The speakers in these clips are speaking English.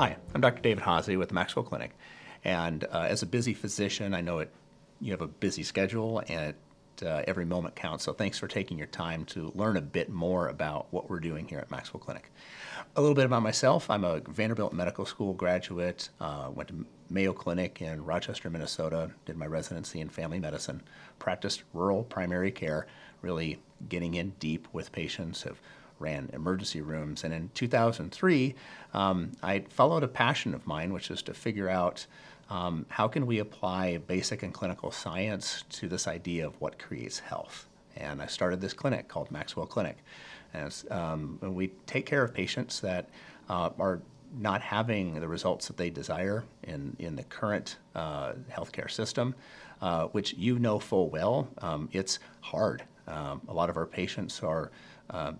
Hi, I'm Dr. David Haase with the Maxwell Clinic. And uh, as a busy physician, I know it, you have a busy schedule and it, uh, every moment counts. So thanks for taking your time to learn a bit more about what we're doing here at Maxwell Clinic. A little bit about myself. I'm a Vanderbilt Medical School graduate, uh, went to Mayo Clinic in Rochester, Minnesota, did my residency in family medicine, practiced rural primary care, really getting in deep with patients, have ran emergency rooms. And in 2003, um, I followed a passion of mine, which is to figure out um, how can we apply basic and clinical science to this idea of what creates health. And I started this clinic called Maxwell Clinic. And um, we take care of patients that uh, are not having the results that they desire in, in the current uh, healthcare system, uh, which you know full well. Um, it's hard. Um, a lot of our patients are uh,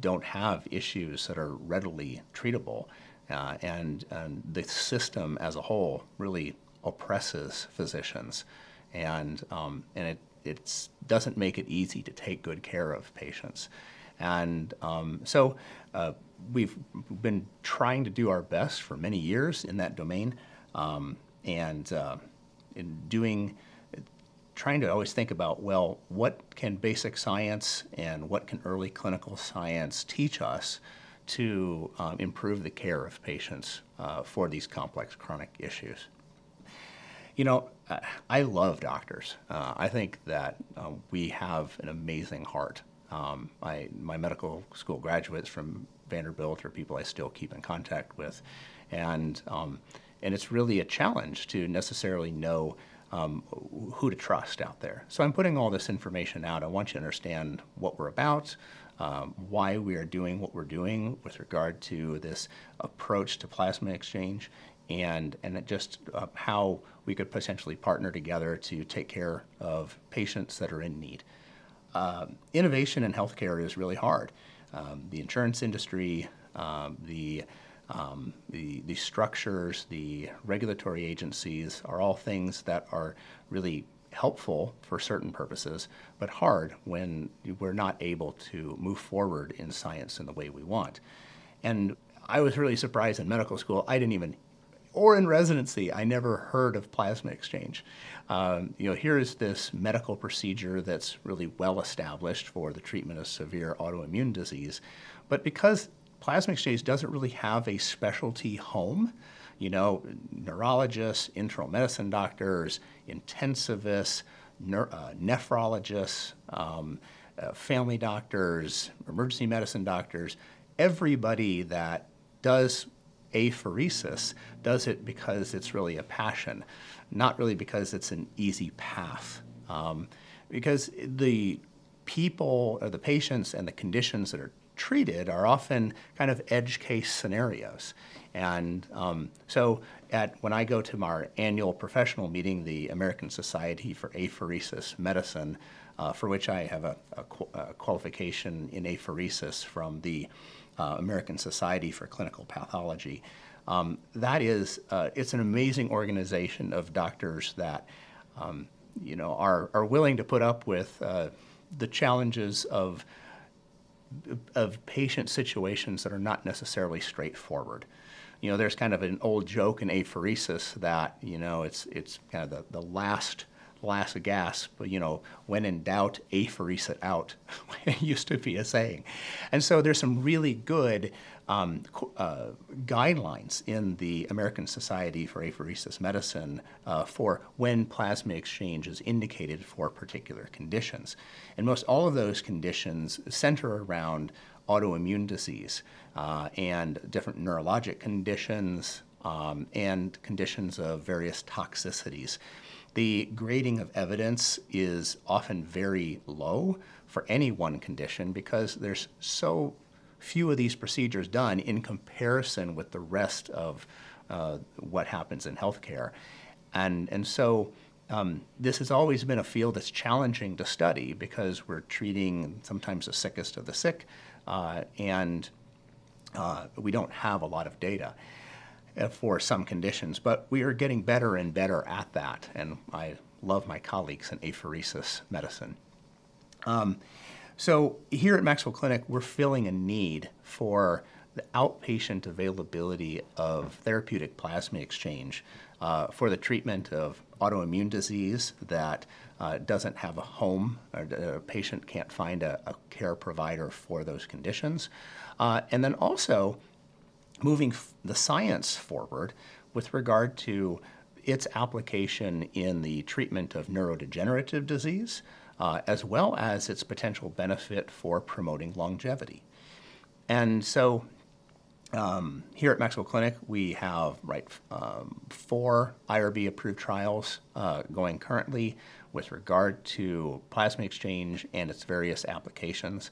don't have issues that are readily treatable, uh, and, and the system as a whole really oppresses physicians, and um, and it it doesn't make it easy to take good care of patients, and um, so uh, we've been trying to do our best for many years in that domain, um, and uh, in doing trying to always think about, well, what can basic science and what can early clinical science teach us to um, improve the care of patients uh, for these complex chronic issues? You know, I love doctors. Uh, I think that uh, we have an amazing heart. Um, I, my medical school graduates from Vanderbilt are people I still keep in contact with, and um, and it's really a challenge to necessarily know um, who to trust out there. So I'm putting all this information out. I want you to understand what we're about, um, why we are doing what we're doing with regard to this approach to plasma exchange, and, and just uh, how we could potentially partner together to take care of patients that are in need. Uh, innovation in healthcare is really hard. Um, the insurance industry, um, the um, the, the structures, the regulatory agencies are all things that are really helpful for certain purposes, but hard when we're not able to move forward in science in the way we want. And I was really surprised in medical school. I didn't even, or in residency, I never heard of plasma exchange. Um, you know, here is this medical procedure that's really well established for the treatment of severe autoimmune disease, but because plasma exchange doesn't really have a specialty home. You know, neurologists, internal medicine doctors, intensivists, uh, nephrologists, um, uh, family doctors, emergency medicine doctors, everybody that does apheresis does it because it's really a passion, not really because it's an easy path. Um, because the people, or the patients, and the conditions that are treated are often kind of edge case scenarios. And um, so at, when I go to our annual professional meeting, the American Society for Apheresis Medicine, uh, for which I have a, a, a, qualification in apheresis from the uh, American Society for Clinical Pathology. Um, that is, uh, it's an amazing organization of doctors that, um, you know, are, are willing to put up with uh, the challenges of of patient situations that are not necessarily straightforward. You know, there's kind of an old joke in apheresis that you know it's it's kind of the, the last last gasp. You know, when in doubt, apheresis it out. it used to be a saying, and so there's some really good um, uh, guidelines in the American Society for Apheresis Medicine uh, for when plasma exchange is indicated for particular conditions. And most all of those conditions center around autoimmune disease uh, and different neurologic conditions um, and conditions of various toxicities. The grading of evidence is often very low for any one condition because there's so few of these procedures done in comparison with the rest of uh, what happens in healthcare. And, and so um, this has always been a field that's challenging to study because we're treating sometimes the sickest of the sick, uh, and uh, we don't have a lot of data uh, for some conditions. But we are getting better and better at that, and I love my colleagues in apheresis medicine. Um, so here at Maxwell Clinic, we're filling a need for the outpatient availability of therapeutic plasma exchange uh, for the treatment of autoimmune disease that uh, doesn't have a home, or a patient can't find a, a care provider for those conditions. Uh, and then also moving f- the science forward with regard to its application in the treatment of neurodegenerative disease, uh, as well as its potential benefit for promoting longevity. And so um, here at Maxwell Clinic, we have right um, four IRB approved trials uh, going currently with regard to plasma exchange and its various applications.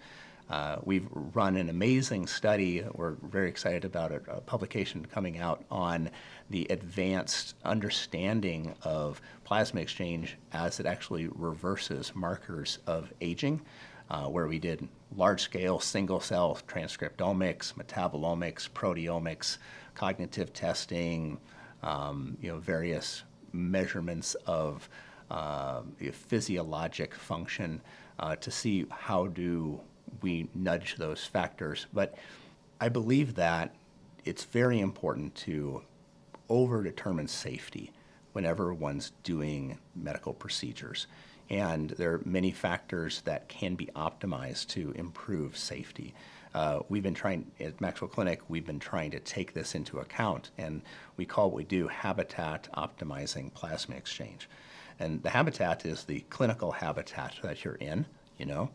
Uh, we've run an amazing study. We're very excited about a, a, publication coming out on the advanced understanding of plasma exchange as it actually reverses markers of aging, uh, where we did large scale single cell transcriptomics, metabolomics, proteomics, cognitive testing, um, you know, various measurements of uh, physiologic function uh, to see how do we nudge those factors. But I believe that it's very important to over-determine safety whenever one's doing medical procedures. And there are many factors that can be optimized to improve safety. Uh, we've been trying, at Maxwell Clinic, we've been trying to take this into account, and we call what we do habitat optimizing plasma exchange. And the habitat is the clinical habitat that you're in, you know,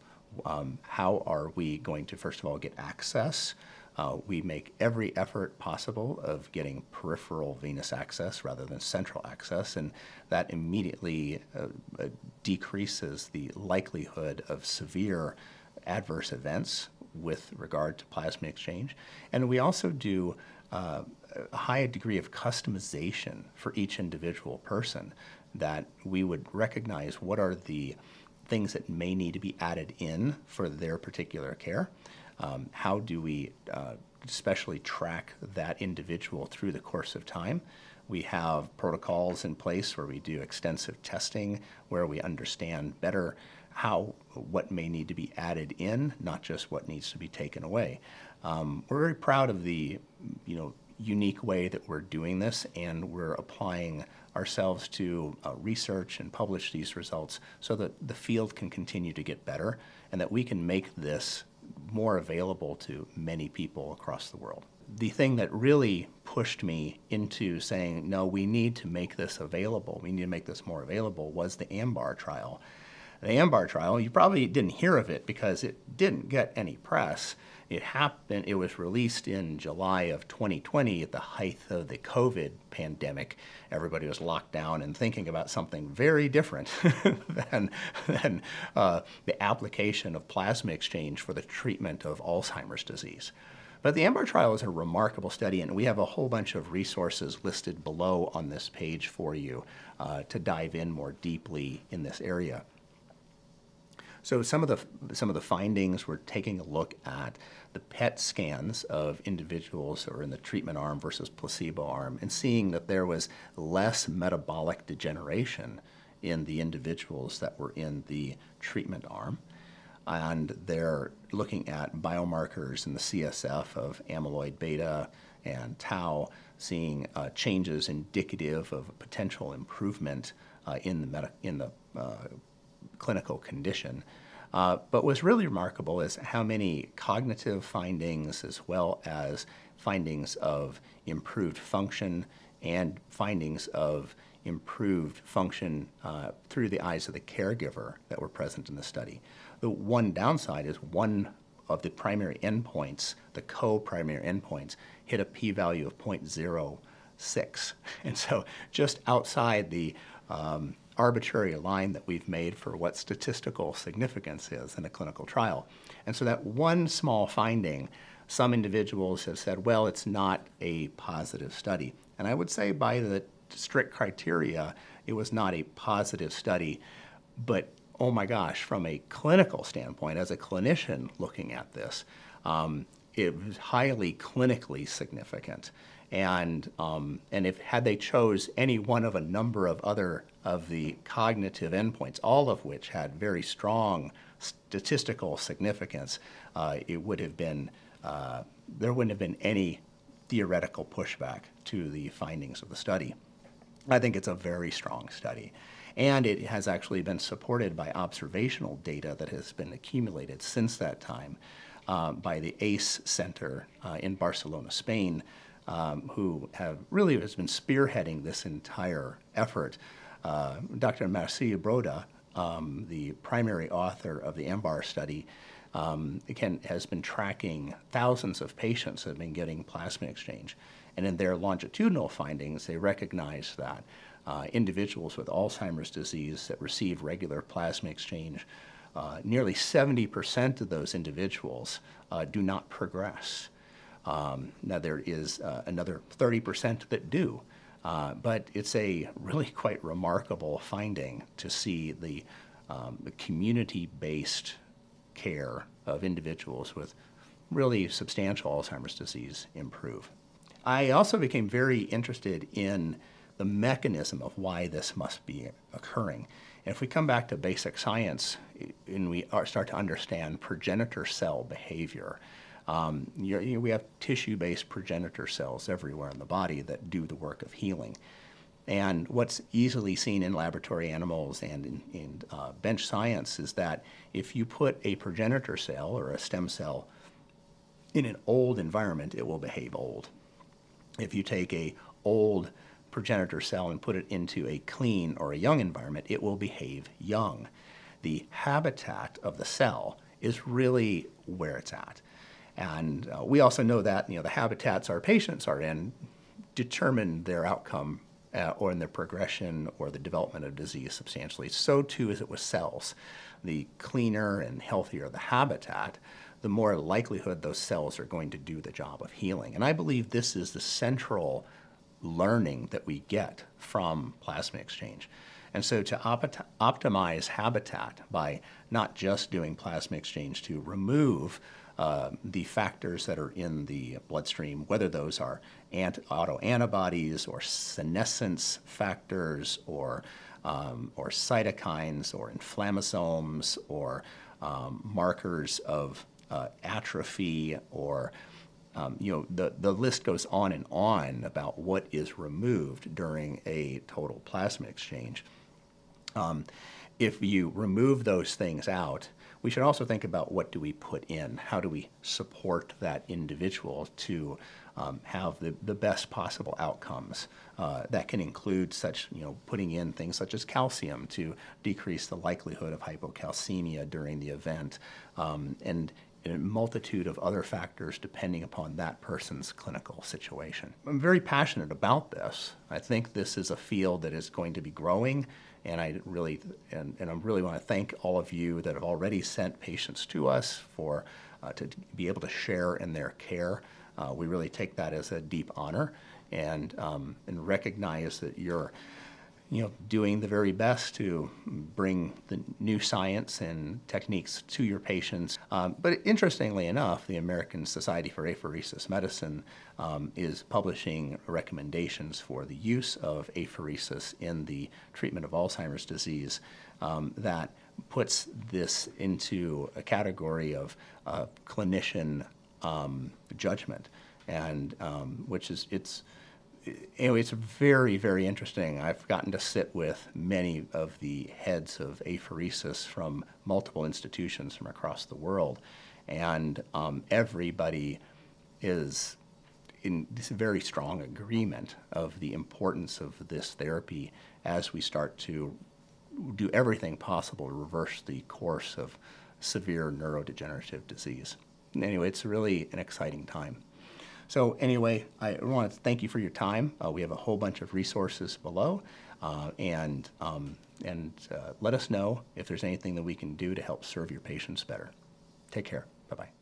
um, how are we going to, first of all, get access? Uh, we make every effort possible of getting peripheral venous access rather than central access, and that immediately uh, decreases the likelihood of severe adverse events with regard to plasma exchange. And we also do uh, a high degree of customization for each individual person that we would recognize what are the things that may need to be added in for their particular care. Um, how do we uh, especially track that individual through the course of time? We have protocols in place where we do extensive testing, where we understand better how what may need to be added in, not just what needs to be taken away. Um, we're very proud of the you know unique way that we're doing this, and we're applying ourselves to uh, research and publish these results so that the field can continue to get better and that we can make this more available to many people across the world. The thing that really pushed me into saying, no, we need to make this available, we need to make this more available, was the AMBAR trial. The AMBAR trial, you probably didn't hear of it because it didn't get any press. It happened, it was released in July of 2020 at the height of the COVID pandemic. Everybody was locked down and thinking about something very different than, than uh, the application of plasma exchange for the treatment of Alzheimer's disease. But the AMBAR trial is a remarkable study, and we have a whole bunch of resources listed below on this page for you uh, to dive in more deeply in this area. So some of the some of the findings we're taking a look at the PET scans of individuals who are in the treatment arm versus placebo arm and seeing that there was less metabolic degeneration in the individuals that were in the treatment arm. And they're looking at biomarkers in the CSF of amyloid beta and tau, seeing uh, changes indicative of potential improvement uh, in the, in the uh, clinical condition. Uh, but what's really remarkable is how many cognitive findings as well as findings of improved function and findings of improved function uh, through the eyes of the caregiver that were present in the study. The one downside is one of the primary endpoints, the co-primary endpoints, hit a p-value of 0.06. And so just outside the um, arbitrary line that we've made for what statistical significance is in a clinical trial. And so that one small finding, some individuals have said, well, it's not a positive study. And I would say by the strict criteria, it was not a positive study. But oh my gosh, from a clinical standpoint, as a clinician looking at this, um, it was highly clinically significant. And, um, and if had they chose any one of a number of other of the cognitive endpoints, all of which had very strong statistical significance, uh, it would have been uh, there wouldn't have been any theoretical pushback to the findings of the study. I think it's a very strong study. And it has actually been supported by observational data that has been accumulated since that time uh, by the ACE Center uh, in Barcelona, Spain, um, who have really has been spearheading this entire effort. Uh, Dr. Marcia Boada, um, the primary author of the AMBAR study, um, has been tracking thousands of patients that have been getting plasma exchange. And in their longitudinal findings, they recognize that uh, individuals with Alzheimer's disease that receive regular plasma exchange, uh, nearly 70% of those individuals uh, do not progress. Um, now, there is uh, another 30% that do. Uh, but it's a really quite remarkable finding to see the, um, the community based care of individuals with really substantial Alzheimer's disease improve. I also became very interested in the mechanism of why this must be occurring. And if we come back to basic science and we start to understand progenitor cell behavior, um, you know, we have tissue based progenitor cells everywhere in the body that do the work of healing. And what's easily seen in laboratory animals and in, in uh, bench science is that if you put a progenitor cell or a stem cell in an old environment, it will behave old. If you take a old progenitor cell and put it into a clean or a young environment, it will behave young. The habitat of the cell is really where it's at. And uh, we also know that you know the habitats our patients are in determine their outcome uh, or in their progression or the development of disease substantially. So too is it with cells. The cleaner and healthier the habitat, the more likelihood those cells are going to do the job of healing. And I believe this is the central learning that we get from plasma exchange. And so to op- optimize habitat by not just doing plasma exchange to remove uh, the factors that are in the bloodstream, whether those are ant- autoantibodies or senescence factors or, um, or cytokines or inflammasomes or um, markers of uh, atrophy or um, you know the, the list goes on and on about what is removed during a total plasma exchange. Um, if you remove those things out, we should also think about what do we put in? How do we support that individual to um, have the, the best possible outcomes? Uh, that can include such, you know, putting in things such as calcium to decrease the likelihood of hypocalcemia during the event, um, and a multitude of other factors depending upon that person's clinical situation. I'm very passionate about this. I think this is a field that is going to be growing and I really and, and I really want to thank all of you that have already sent patients to us for uh, to be able to share in their care. Uh, we really take that as a deep honor and um, and recognize that you're you know, doing the very best to bring the new science and techniques to your patients. Um, but interestingly enough, the American Society for Apheresis Medicine um, is publishing recommendations for the use of apheresis in the treatment of Alzheimer's disease um, that puts this into a category of uh, clinician um, judgment, and um, which is it's anyway, it's very, very interesting. I've gotten to sit with many of the heads of apheresis from multiple institutions from across the world, and um, everybody is in this very strong agreement of the importance of this therapy as we start to do everything possible to reverse the course of severe neurodegenerative disease. Anyway, it's really an exciting time. So anyway, I want to thank you for your time. Uh, we have a whole bunch of resources below, uh, and um, and uh, let us know if there's anything that we can do to help serve your patients better. Take care. Bye bye.